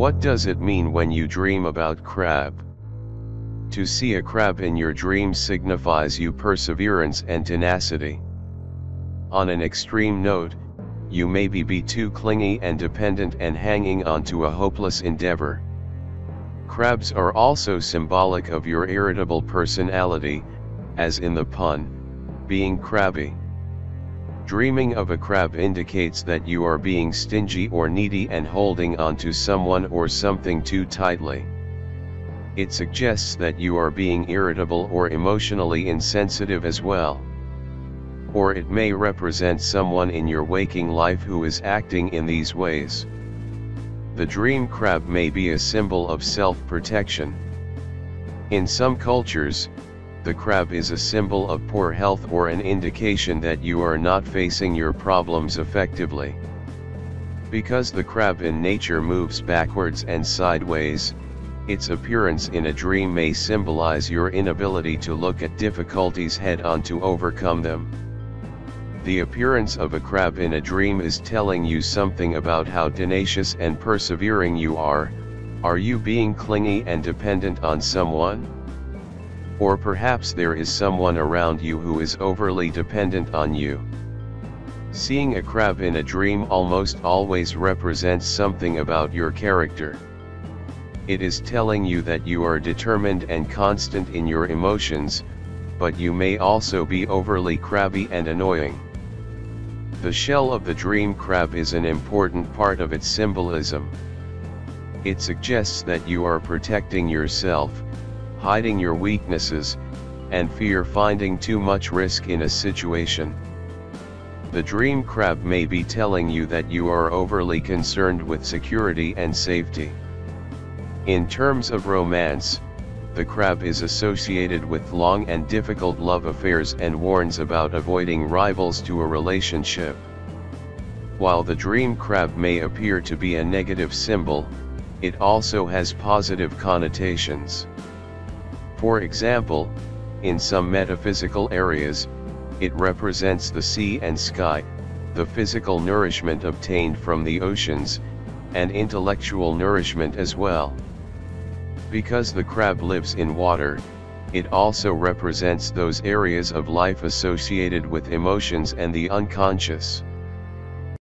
What does it mean when you dream about crab? To see a crab in your dream signifies you perseverance and tenacity. On an extreme note, you may be, be too clingy and dependent and hanging on to a hopeless endeavor. Crabs are also symbolic of your irritable personality, as in the pun, being crabby. Dreaming of a crab indicates that you are being stingy or needy and holding on to someone or something too tightly. It suggests that you are being irritable or emotionally insensitive as well. Or it may represent someone in your waking life who is acting in these ways. The dream crab may be a symbol of self-protection. In some cultures, the crab is a symbol of poor health or an indication that you are not facing your problems effectively. Because the crab in nature moves backwards and sideways, its appearance in a dream may symbolize your inability to look at difficulties head on to overcome them. The appearance of a crab in a dream is telling you something about how tenacious and persevering you are, are you being clingy and dependent on someone? Or perhaps there is someone around you who is overly dependent on you. Seeing a crab in a dream almost always represents something about your character. It is telling you that you are determined and constant in your emotions, but you may also be overly crabby and annoying. The shell of the dream crab is an important part of its symbolism. It suggests that you are protecting yourself, hiding your weaknesses, and fear finding too much risk in a situation. The dream crab may be telling you that you are overly concerned with security and safety. In terms of romance, the crab is associated with long and difficult love affairs and warns about avoiding rivals to a relationship. While the dream crab may appear to be a negative symbol, it also has positive connotations. For example, in some metaphysical areas, it represents the sea and sky, the physical nourishment obtained from the oceans, and intellectual nourishment as well. Because the crab lives in water, it also represents those areas of life associated with emotions and the unconscious.